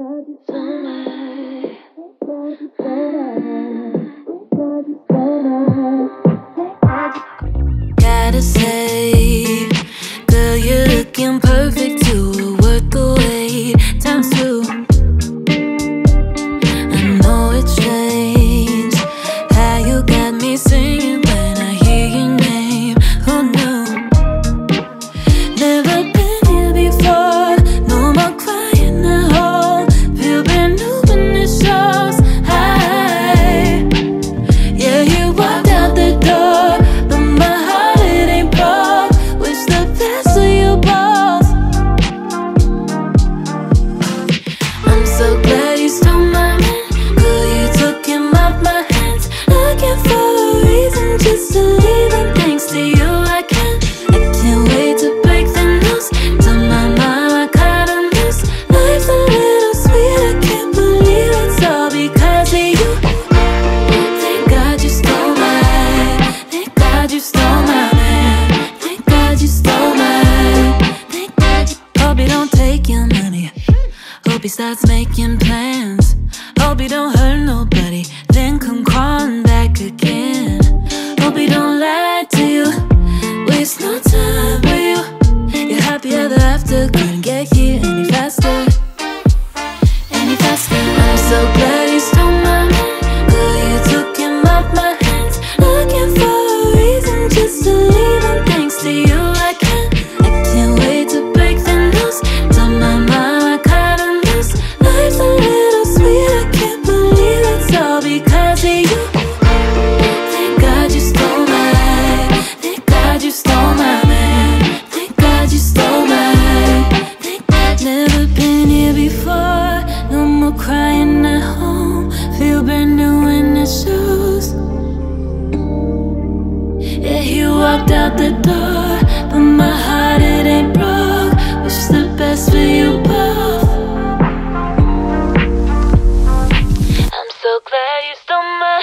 love you so much. I love you so much. starts making plans. Hope you don't hurt nobody Then come crawling back again. Hope you don't lie to you Waste no time with you. You're happier the after Couldn't get here You walked out the door, but my heart it ain't broke. Wish the best for you both. I'm so glad you stole my.